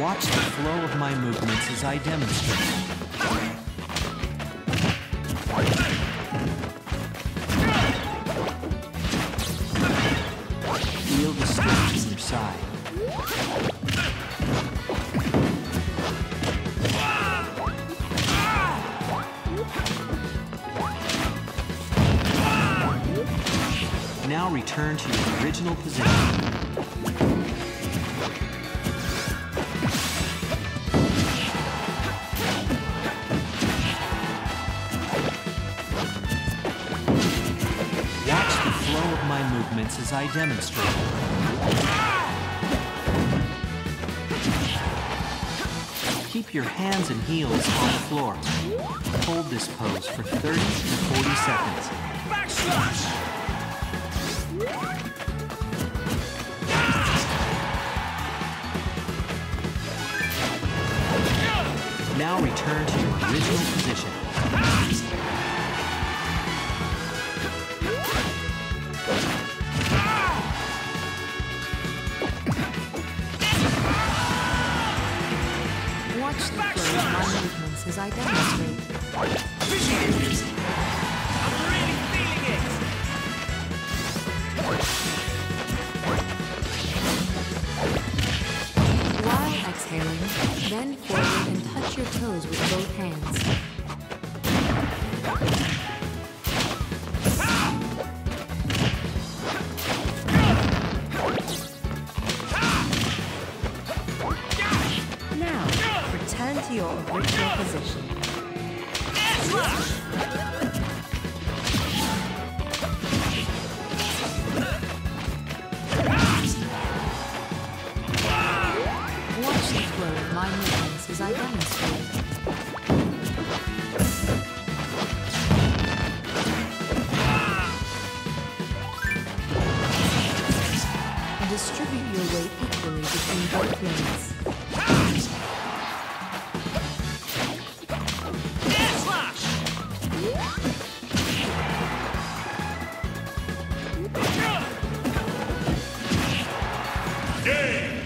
Watch the flow of my movements as I demonstrate. Feel the strength in your side. Now return to your original position. Movements as I demonstrate. Keep your hands and heels on the floor. Hold this pose for 30 to 40 seconds. Backslash! Now return to your original position. Watch the flow of my movements as I demonstrate. I'm really feeling it! While exhaling, bend forward and touch your toes with both hands. To your original position. Watch the flow of my movements as I demonstrate. Distribute your weight equally between both limbs. Game!